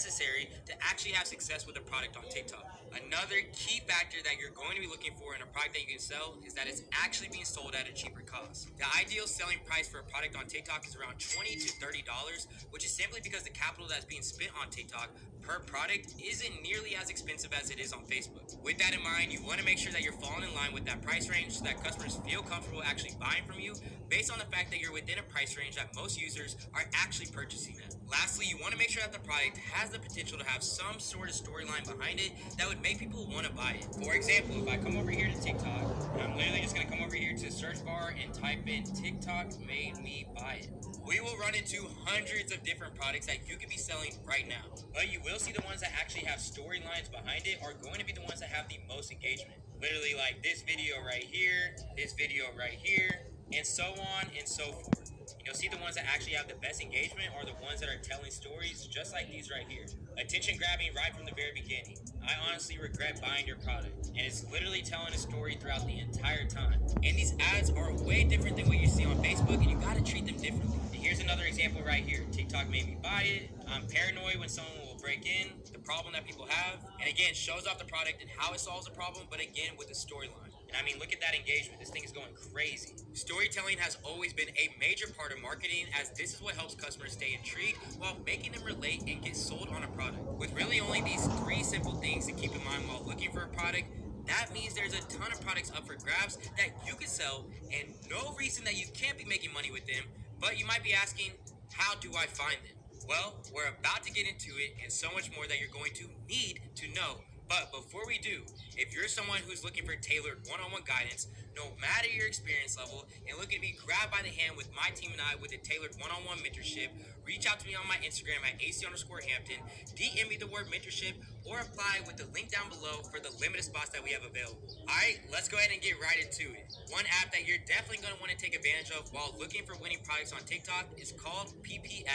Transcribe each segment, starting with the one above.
necessary to actually have success with a product on TikTok. Another key factor that you're going to be looking for in a product that you can sell is that it's actually being sold at a cheaper cost. The ideal selling price for a product on TikTok is around 20 to $30, which is simply because the capital that's being spent on TikTok per product isn't nearly as expensive as it is on Facebook. With that in mind, you want to make sure that you're falling in line with that price range so that customers feel comfortable actually buying from you based on the fact that you're within a price range that most users are actually purchasing at. Lastly, you want to make sure that the product has the potential to have some sort of storyline behind it that would make people want to buy it. For example, if I come over here to TikTok, I'm literally just going to come over here to search bar and type in TikTok made me buy it. We will run into hundreds of different products that you could be selling right now. But you will see the ones that actually have storylines behind it are going to be the ones that have the most engagement. Literally like this video right here, this video right here, and so on and so forth. You'll see the ones that actually have the best engagement are the ones that are telling stories just like these right here. Attention grabbing right from the very beginning. I honestly regret buying your product. And it's literally telling a story throughout the entire time. And these ads are way different than what you see on Facebook and you gotta treat them differently. And here's another example right here. TikTok made me buy it. I'm paranoid when someone will break in, the problem that people have. And again, shows off the product and how it solves the problem, but again with a storyline. And I mean, look at that engagement. This thing is going crazy. Storytelling has always been a major part of marketing as this is what helps customers stay intrigued while making them relate and get sold on a product. With really only these three simple things to keep in mind while looking for a product, that means there's a ton of products up for grabs that you can sell and no reason that you can't be making money with them. But you might be asking, how do I find them? Well, we're about to get into it and so much more that you're going to need to know but before we do, if you're someone who's looking for tailored one on one guidance, no matter your experience level, and looking to be grabbed by the hand with my team and I with a tailored one on one mentorship, reach out to me on my Instagram at AC underscore Hampton, DM me the word mentorship, or apply with the link down below for the limited spots that we have available. Alright, let's go ahead and get right into it. One app that you're definitely going to want to take advantage of while looking for winning products on TikTok is called PP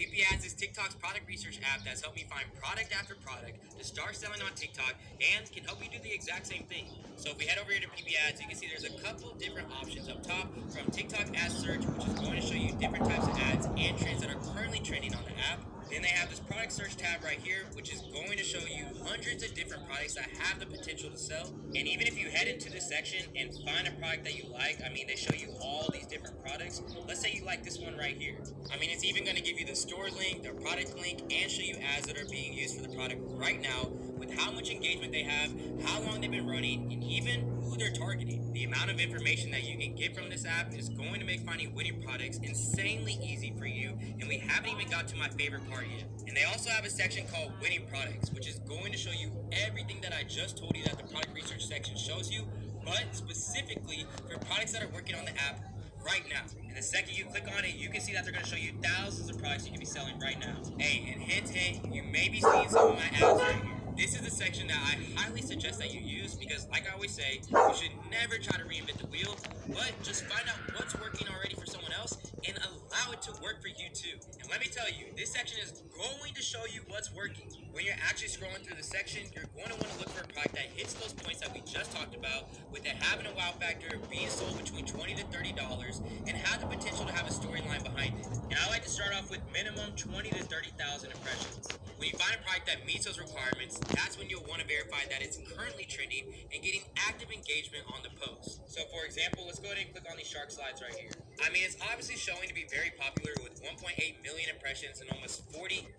PP Ads is TikTok's product research app that's helped me find product after product to start selling on TikTok and can help you do the exact same thing. So if we head over here to PP Ads, you can see there's a couple different options up top from TikTok Ad Search, which is going to show you different types of ads and trends that are currently trending on the app. Then they have this product search tab right here, which is going to show you hundreds of different products that have the potential to sell. And even if you head into this section and find a product that you like, I mean, they show you all these different products. Let's say you like this one right here. I mean, it's even going to give you the store link, the product link, and show you ads that are being used for the product right now with how much engagement they have, how long they've been running, and even who they're targeting. The amount of information that you can get from this app is going to make finding winning products insanely easy for you, and we haven't even got to my favorite part yet. And they also have a section called winning products, which is going to show you everything that I just told you that the product research section shows you, but specifically for products that are working on the app right now. And the second you click on it, you can see that they're going to show you thousands of products you can be selling right now. Hey, and hint, hint, you may be seeing some of my ads right here. This is the section that I highly suggest that you use because, like I always say, you should never try to reinvent the wheel, but just find out what's working already for someone else and allow it to work for you too. And let me tell you, this section is going to show you what's working. When you're actually scrolling through the section, you're going to want to look for a product that hits those points that we just talked about, with it having a wow factor, being sold between 20 to 30 dollars, and have the potential to have a storyline behind it. And I like to start off with minimum 20 to 30,000 impressions. When you find a product that meets those requirements, that's when you'll want to verify that it's currently trending and getting active engagement on the post. So for example, let's go ahead and click on these shark slides right here. I mean, it's obviously showing to be very popular with 1.8 million impressions and almost 40,000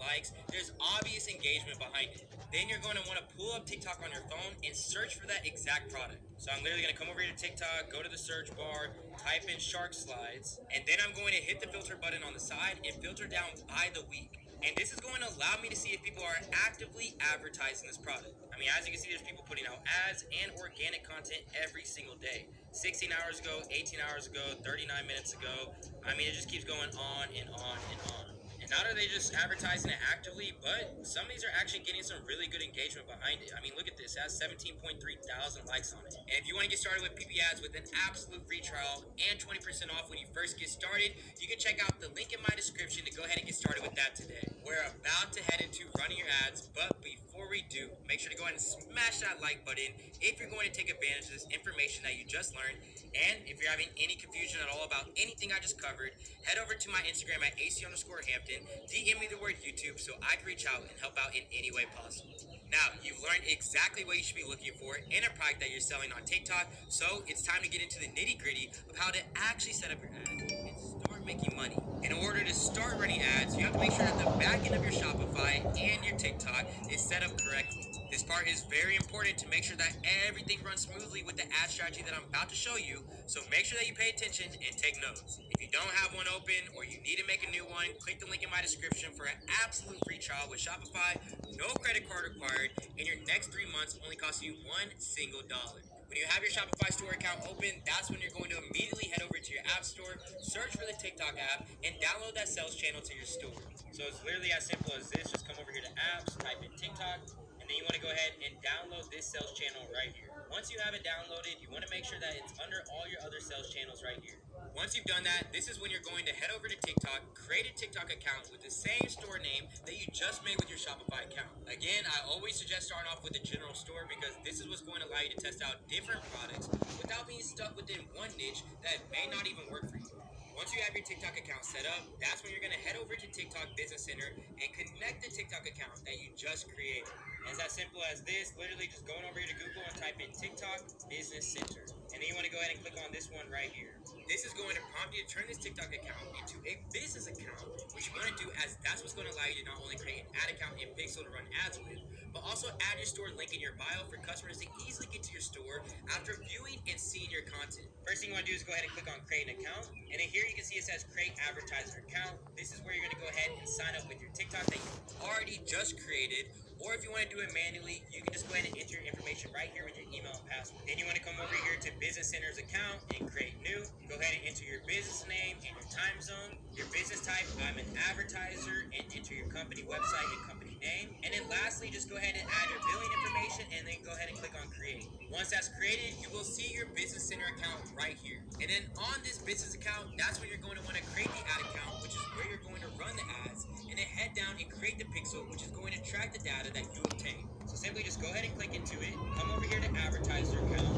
likes. There's obvious engagement behind it. Then you're going to want to pull up TikTok on your phone and search for that exact product. So I'm literally going to come over here to TikTok, go to the search bar, type in shark slides, and then I'm going to hit the filter button on the side and filter down by the week. And this is going to allow me to see if people are actively advertising this product. I mean, as you can see, there's people putting out ads and organic content every single day. 16 hours ago, 18 hours ago, 39 minutes ago. I mean, it just keeps going on and on and on. Not are they just advertising it actively, but some of these are actually getting some really good engagement behind it. I mean, look at this. It has 17.3 thousand likes on it. And if you want to get started with PP ads with an absolute free trial and 20% off when you first get started, you can check out the link in my description to go ahead and get started with that today. We're about to head into running your ads, but before we do, make sure to go ahead and smash that like button if you're going to take advantage of this information that you just learned. And if you're having any confusion at all about anything I just covered, head over to my Instagram at AC underscore Hampton, DM me the word YouTube so I can reach out and help out in any way possible. Now, you've learned exactly what you should be looking for in a product that you're selling on TikTok, so it's time to get into the nitty gritty of how to actually set up your ads and start making money. In order to start running ads, you have to make sure that the back end of your Shopify and your TikTok is set up correctly. This part is very important to make sure that everything runs smoothly with the ad strategy that I'm about to show you, so make sure that you pay attention and take notes. If you don't have one open or you need to make a new one, click the link in my description for an absolute free trial with Shopify, no credit card required, and your next three months only costs you one single dollar. When you have your Shopify store account open, that's when you're going to immediately head over to your app store, search for the TikTok app, and download that sales channel to your store. So it's literally as simple as this. Just come over here to apps, type in TikTok, and then you want to go ahead and download this sales channel right here. Once you have it downloaded, you want to make sure that it's under all your other sales channels right here. Once you've done that, this is when you're going to head over to TikTok, create a TikTok account with the same store name that you just made with your Shopify account. Again, I always suggest starting off with the general store because this is what's going to allow you to test out different products without being stuck within one niche that may not even work for you. Once you have your TikTok account set up, that's when you're going to head over to TikTok Business Center and connect the TikTok account that you just created. It's as simple as this, literally just going over here to Google and type in TikTok Business Center. And then you want to go ahead and click on this one right here. This is going to prompt you to turn this TikTok account into a business account, which you want to do as that's what's going to allow you to not only create an ad account in Pixel to run ads with, but also add your store link in your bio for customers to easily get to your store after viewing and seeing your content. First thing you want to do is go ahead and click on create an account. And then here you can see it says create advertiser account. This is where you're going to go ahead and sign up with your TikTok that you already just created. Or if you want to do it manually, you can just go ahead and enter your information right here with your email and password. Then you want to come over here to Business Center's account and create new. Go ahead and enter your business name and your time zone, your business type. I'm an advertiser and enter your company website and company then just go ahead and add your billing information and then go ahead and click on create. Once that's created, you will see your Business Center account right here. And then on this business account, that's when you're going to want to create the ad account, which is where you're going to run the ads, and then head down and create the pixel, which is going to track the data that you obtain. So simply just go ahead and click into it, come over here to advertiser account,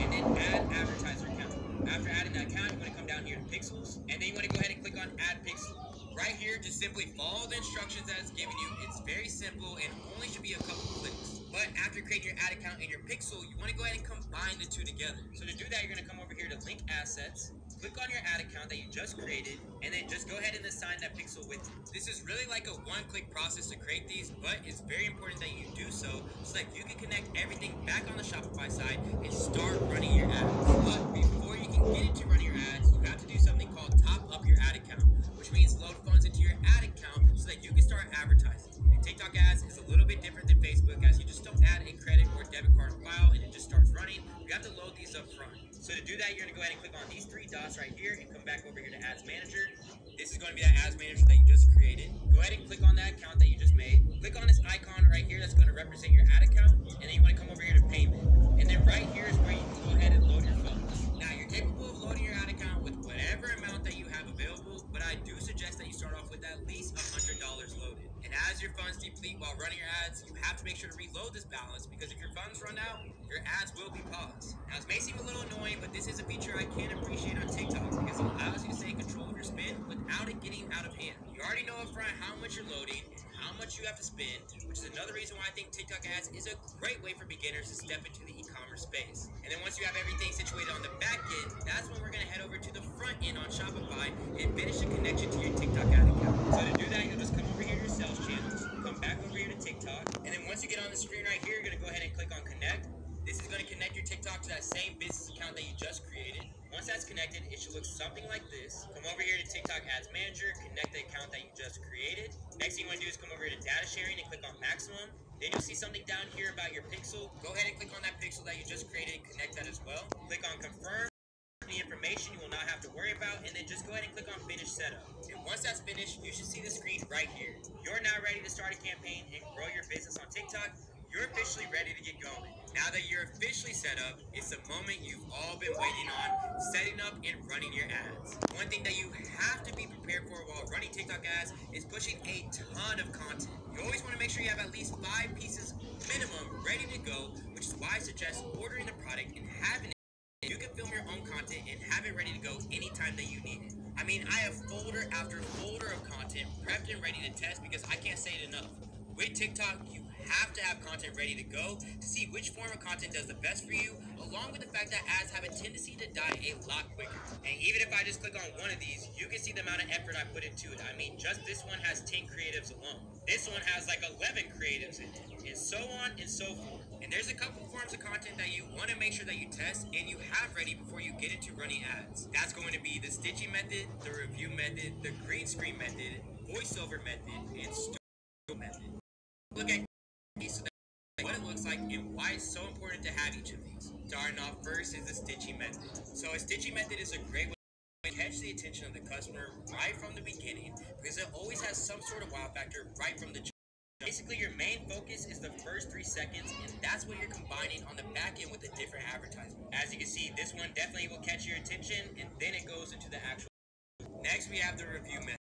and then add advertiser account. After adding that account, you want to come down here to pixels, and then you want to go ahead and click on add pixel. Right here, just simply follow the instructions that it's giving you. It's very simple and only should be a couple clicks. But after creating your ad account and your pixel, you want to go ahead and combine the two together. So to do that, you're going to come over here to link assets, click on your ad account that you just created, and then just go ahead and assign that pixel with it. This is really like a one-click process to create these, but it's very important that you do so so that you can connect everything back on the Shopify side and start running your ads. But before you can get into running your ads, you have to do something called top up your ad account, which means load funds into your ad account so that you can start advertising. And TikTok ads is a little bit different than Facebook as you just don't add a credit or debit card file and it just starts running. You have to load these up front. So to do that, you're gonna go ahead and click on these three dots right here and come back over here to Ads Manager. This is going to be that Ads Manager that you just created. Go ahead and click on that account that you just made. Click on this icon right here that's going to represent your ad account, and then you want to come over here to Payment. And then right here is where you can go ahead and load your funds. Now you're capable of loading your ad account with whatever amount that you have available, but I do suggest that you start off with at least $100 loaded. And your funds deplete while running your ads, you have to make sure to reload this balance because if your funds run out, your ads will be paused. Now, this may seem a little annoying, but this is a feature I can appreciate on TikTok because it allows you to stay in control of your spend without it getting out of hand. You already know upfront how much you're loading how much you have to spend, which is another reason why I think TikTok ads is a great way for beginners to step into the e-commerce space. And then once you have everything situated on the back end, that's when we're gonna head over to the front end on Shopify and finish the connection to your TikTok ad account. So to do that, you'll just come over here to your sales channels, come back over here to TikTok, and then once you get on the screen right here, you're gonna go ahead and click on connect. This is going to connect your TikTok to that same business account that you just created. Once that's connected, it should look something like this. Come over here to TikTok Ads Manager, connect the account that you just created. Next thing you want to do is come over here to data sharing and click on maximum. Then you'll see something down here about your pixel. Go ahead and click on that pixel that you just created connect that as well. Click on confirm the information you will not have to worry about and then just go ahead and click on finish setup and once that's finished you should see the screen right here you're now ready to start a campaign and grow your business on tiktok you're officially ready to get going. Now that you're officially set up, it's the moment you've all been waiting on, setting up and running your ads. One thing that you have to be prepared for while running TikTok ads is pushing a ton of content. You always want to make sure you have at least five pieces minimum ready to go, which is why I suggest ordering the product and having it. You can film your own content and have it ready to go anytime that you need it. I mean, I have folder after folder of content prepped and ready to test because I can't say it enough. With TikTok, you have to have content ready to go to see which form of content does the best for you, along with the fact that ads have a tendency to die a lot quicker. And even if I just click on one of these, you can see the amount of effort I put into it. I mean, just this one has 10 creatives alone. This one has like 11 creatives in it, and so on and so forth. And there's a couple forms of content that you want to make sure that you test and you have ready before you get into running ads. That's going to be the stitching method, the review method, the green screen method, voiceover method, and studio like and why it's so important to have each of these. Starting off first is the stitching method. So a stitching method is a great way to catch the attention of the customer right from the beginning because it always has some sort of wow factor right from the. Basically, your main focus is the first three seconds, and that's what you're combining on the back end with a different advertisement. As you can see, this one definitely will catch your attention, and then it goes into the actual. Next, we have the review method.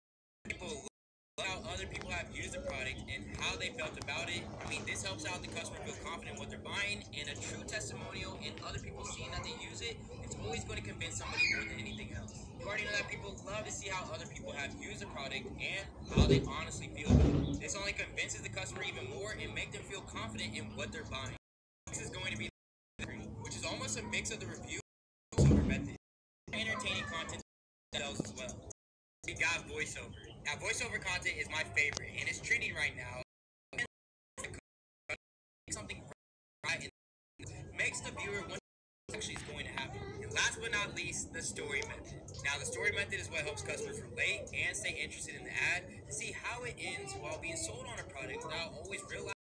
People how other people have used the product and how they felt about it. I mean, this helps out the customer feel confident what they're buying, and a true testimonial and other people seeing that they use it, it's always going to convince somebody more than anything else. You already know that people love to see how other people have used the product and how they honestly feel about it. This only convinces the customer even more and make them feel confident in what they're buying. This is going to be which is almost a mix of the review method, entertaining content sells as well. We got voiceover. Now, voiceover content is my favorite, and it's trending right now. Something right makes the viewer wonder what actually is going to happen. And last but not least, the story method. Now, the story method is what helps customers relate and stay interested in the ad to see how it ends while being sold on a product without always realizing.